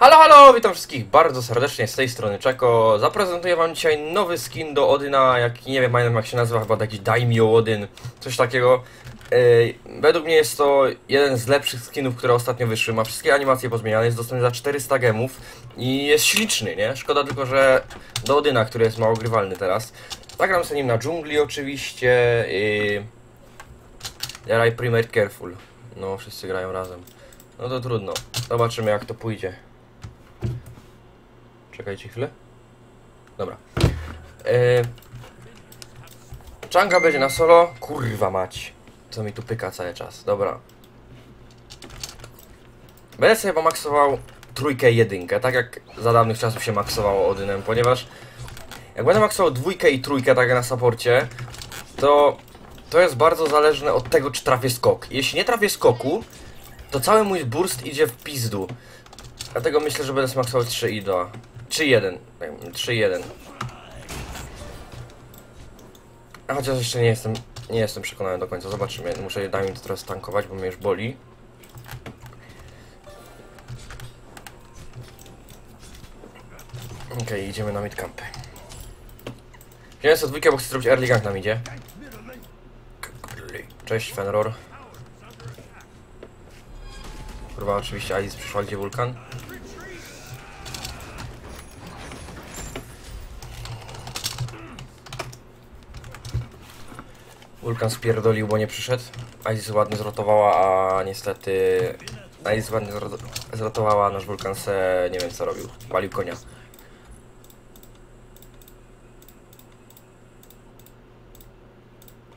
Halo, halo, witam wszystkich bardzo serdecznie z tej strony Czeko. Zaprezentuję wam dzisiaj nowy skin do Odyna, jak nie wiem jak się nazywa, chyba taki Daimyo Odyn, coś takiego. Yy, według mnie jest to jeden z lepszych skinów, które ostatnio wyszły. Ma wszystkie animacje pozmieniane, jest dostępny za 400 gemów i jest śliczny, nie? Szkoda tylko, że do Odyna, który jest mało grywalny teraz. Zagram sobie nim na dżungli oczywiście. I primate careful. No, wszyscy grają razem. No to trudno. Zobaczymy jak to pójdzie. Czekajcie chwilę. Dobra. Yy... Changa będzie na solo. Kurwa mać. Co mi tu pyka cały czas. Dobra. Będę sobie pomaksował trójkę jedynkę, tak jak za dawnych czasów się maksowało Odynem, ponieważ jak będę maksował dwójkę i trójkę, tak na saporcie, to to jest bardzo zależne od tego, czy trafię skok. Jeśli nie trafię skoku, to cały mój burst idzie w pizdu. Dlatego myślę, że będę smaksował 3 i 2. 3-1. 3-1. A Chociaż jeszcze nie jestem, nie jestem przekonany do końca. Zobaczymy. Muszę daj mi to teraz tankować, bo mnie już boli. Okej, idziemy na midcampy. Wziąłem sobie dwójkę, bo chcę zrobić early gang na midzie. Cześć, Fenror. Kurwa, oczywiście Alice przyszła, gdzie wulkan? Wulkan spierdolił, bo nie przyszedł. Alice ładnie zrotowała, a niestety... Alice ładnie zro- zrotowała, a nasz wulkan se... nie wiem co robił. Walił konia.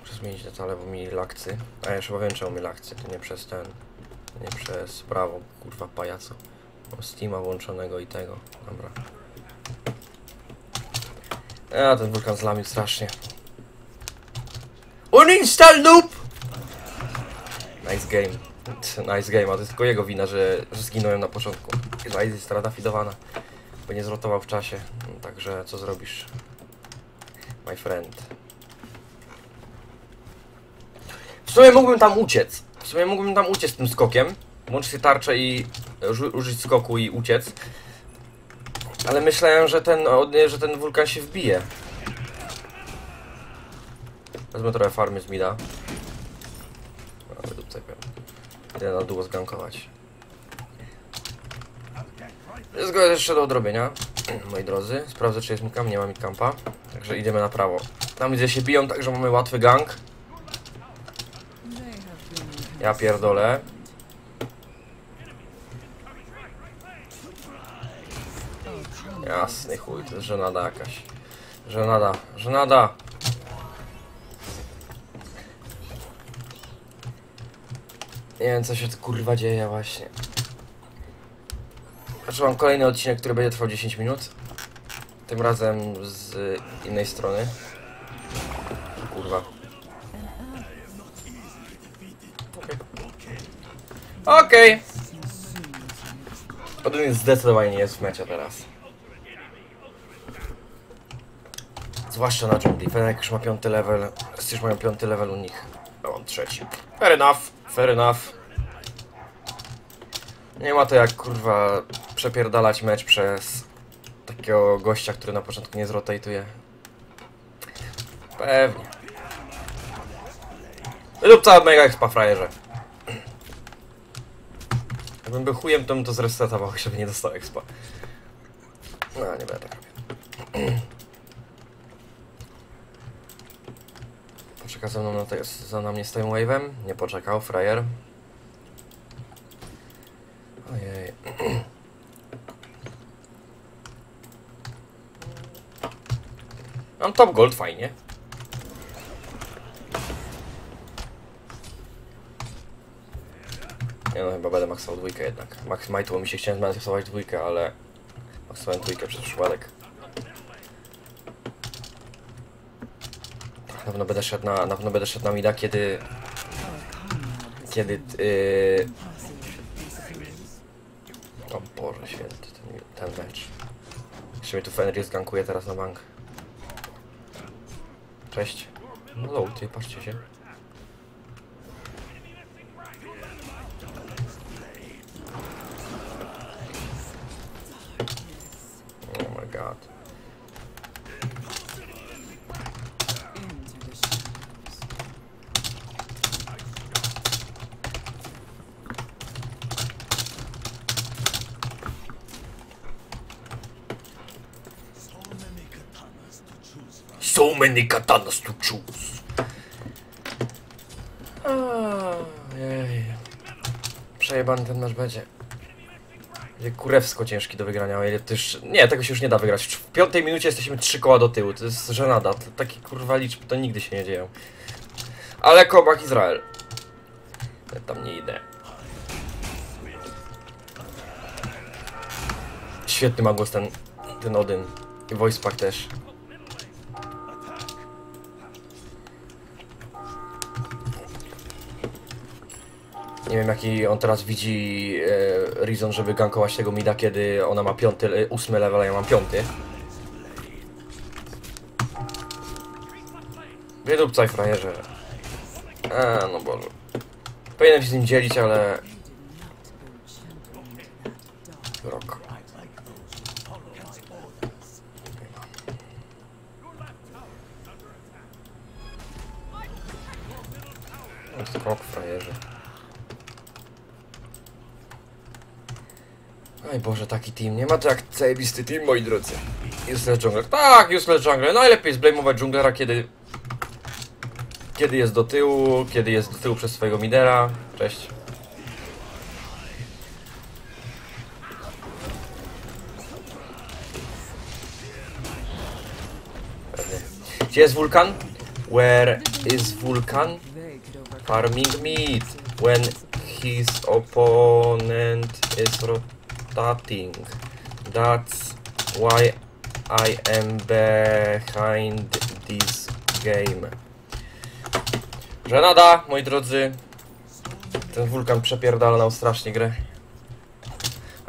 Muszę zmienić detale, bo mi lakcy. A ja już wiem czemu mi lakcy, to nie przez ten... Nie przez prawo, kurwa pajaco. Mam Steama włączonego i tego. Dobra. Ja ten wulkan zlamił strasznie. Uninstall noob! Nice game. Nice game, a to jest tylko jego wina, że, że zginąłem na początku. Chyba jest strata fidowana. Bo nie zrotował w czasie. No, Także co zrobisz? My friend. W sumie mógłbym tam uciec. W sumie mógłbym tam uciec tym skokiem. Włączyć sobie tarczę i uży- użyć skoku i uciec. Ale myślałem, że ten, że ten wulkan się wbije. Wezmę trochę farmy z mida. Ale tutaj Idę na długo zgankować. Jest go jeszcze do odrobienia, moi drodzy. Sprawdzę, czy jest mikam. Nie ma mikampa. Także idziemy na prawo. Tam gdzie się biją, także mamy łatwy gang. Ja pierdolę. Jasny chuj, to jest żenada jakaś. Żenada, żenada. Nie wiem co się tu kurwa dzieje właśnie. Znaczy mam kolejny odcinek, który będzie trwał 10 minut. Tym razem z innej strony. Kurwa. Okej. Okay. Odyn zdecydowanie nie jest w mecie teraz. Zwłaszcza na dżungli. Fenek już ma piąty level. Już mają piąty level u nich. A on trzeci. Fair enough. Fair enough. Nie ma to jak kurwa przepierdalać mecz przez takiego gościa, który na początku nie zrotatuje. Pewnie. Lub cała mega expa frajerze. Jakbym był chujem, to bym to zresetował, żeby nie dostał expa. No, nie będę tak robił. Poczeka ze mną na za mnie z tym wave'em? Nie poczekał, frajer. Ojej. Mam top gold, fajnie. Nie no, chyba będę maksował dwójkę jednak. Max bo mi się chciałem maksować dwójkę, ale maksowałem dwójkę przez przypadek. Na pewno będę szedł na, na pewno będę szedł na mida, kiedy... Kiedy... Yy... O Boże święty, ten, ten mecz. Jeszcze mnie tu Fenrir zgankuje teraz na bank. Cześć. No low, ty, patrzcie się. god. Into the So many katanas to choose. Ojej. Przejebany ten nasz będzie. Będzie kurewsko ciężki do wygrania, o już... Nie, tego się już nie da wygrać. W piątej minucie jesteśmy trzy koła do tyłu. To jest żenada. To, takie kurwa liczby to nigdy się nie dzieją. Ale Kobak Izrael. Ja tam nie idę. Świetny ma głos ten, ten Odyn. I voice pack też. Nie wiem jaki on teraz widzi e, reason, żeby gankować tego mida, kiedy ona ma piąty, e, ósmy level, a ja mam piąty. Wydupcaj frajerze. A, no Boże. Powinienem się z nim dzielić, ale... Rok. Skok frajerze. Oj Boże, taki team. Nie ma to jak zajebisty team, moi drodzy. Useless Jungler. Tak, Useless Jungler. Najlepiej zblamować Junglera, kiedy... Kiedy jest do tyłu, kiedy jest do tyłu przez swojego midera. Cześć. Gdzie jest wulkan? Where is wulkan? Farming meat when his opponent is rotating. That's why I am behind this game. Żenada, moi drodzy. Ten wulkan przepierdalał strasznie grę.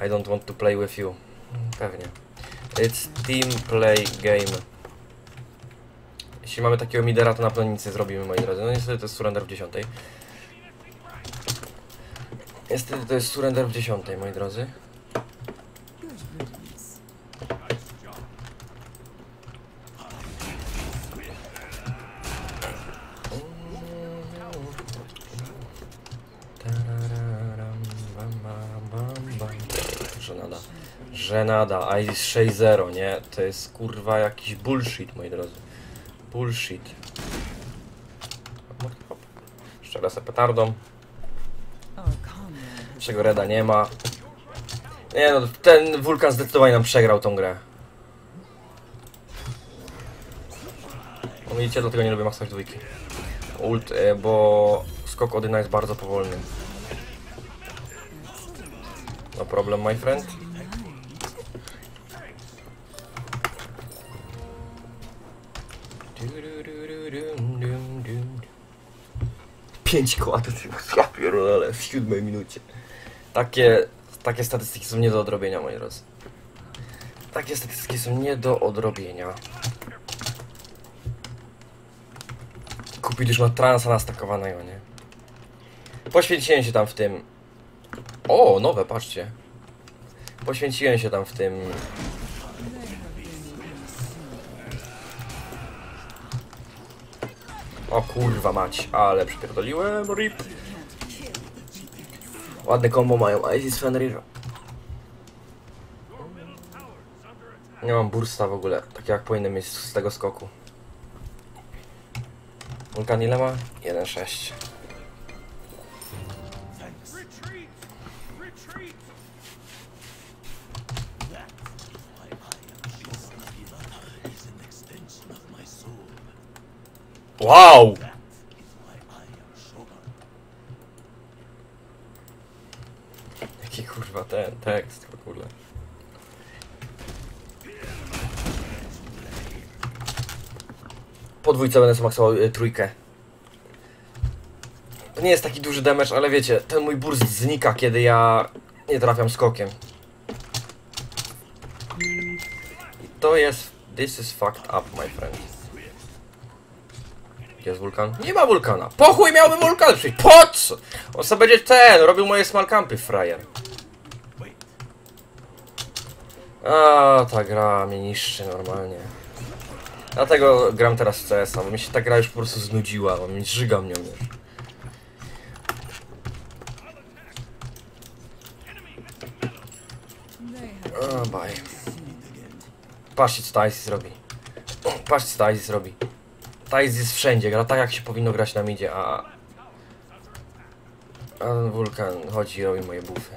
I don't want to play with you. Pewnie. It's team play game. Jeśli mamy takiego midera, to na pewno nic nie zrobimy, moi drodzy. No niestety to jest surrender w dziesiątej. Niestety to jest surrender w dziesiątej, moi drodzy. Żenada, jest 6-0, nie? To jest kurwa jakiś bullshit, moi drodzy. Bullshit. Szczerę se petardą. Czego Reda nie ma. Nie no, ten wulkan zdecydowanie nam przegrał tą grę. No widzicie, dlatego nie lubię maksować dwójki. Ult, e, bo skok Odyna jest bardzo powolny. No problem, my friend. Pięć tyłu, ja pierdolę, w siódmej minucie. Takie, takie statystyki są nie do odrobienia, moi drodzy. Takie statystyki są nie do odrobienia. Kupić już ma transa nastakowanego, nie? Poświęciłem się tam w tym... O, nowe, patrzcie. Poświęciłem się tam w tym... O kurwa mać, ale przypierdoliłem, rip. Ładne combo mają, Isis Fenrir. Nie mam bursta w ogóle, tak jak powinienem mieć z tego skoku. Wulkan ile ma? 1,6. Wow! Jaki kurwa ten tekst w ogóle. Po dwójce będę zmaksował y, trójkę. To nie jest taki duży damage, ale wiecie, ten mój burst znika, kiedy ja nie trafiam skokiem. I to jest... This is fucked up, my friend. Jest wulkan? Nie ma wulkana. Po chuj miałby wulkan przyjść. Po co? On sobie będzie ten, robił moje small campy, frajer. A, ta gra mnie niszczy normalnie. Dlatego gram teraz w CS-a, bo mi się ta gra już po prostu znudziła, bo mi żygam nią już. O, baj. Patrzcie co ta Isis robi. Patrzcie co ta Isis robi. Ta Isis jest wszędzie, gra tak jak się powinno grać na midzie, a... A ten wulkan chodzi i robi moje bufy.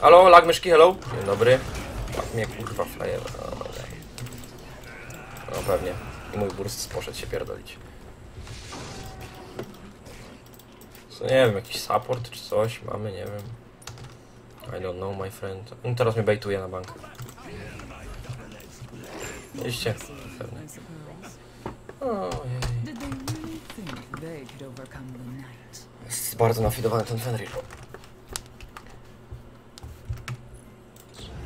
Halo, lag myszki, hello? Dzień dobry. Tak mnie kurwa frajer. O, nie. No pewnie. I mój burst poszedł się pierdolić. Co nie wiem, jakiś support czy coś mamy, nie wiem. I don't know, my friend. No, teraz mnie bejtuje na bank. Night? Jest bardzo nafidowany ten Fenrir.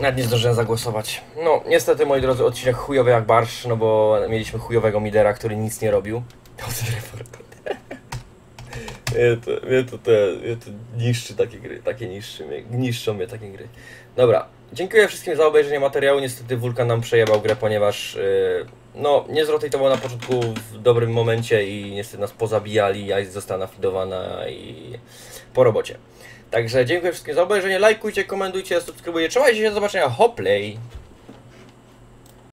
Nawet nie zdążyłem zagłosować. No, niestety, moi drodzy, odcinek chujowy jak barsz, no bo mieliśmy chujowego midera, który nic nie robił. Mnie to, mnie to, te, mnie to niszczy takie gry, takie niszczy mnie, niszczą mnie takie gry. Dobra, dziękuję wszystkim za obejrzenie materiału. Niestety Wulkan nam przejebał grę, ponieważ yy, no, nie zrotował na początku w dobrym momencie i niestety nas pozabijali, Ice została nafidowana i po robocie. Także dziękuję wszystkim za obejrzenie, lajkujcie, komentujcie, subskrybujcie, trzymajcie się, do zobaczenia, hoplej!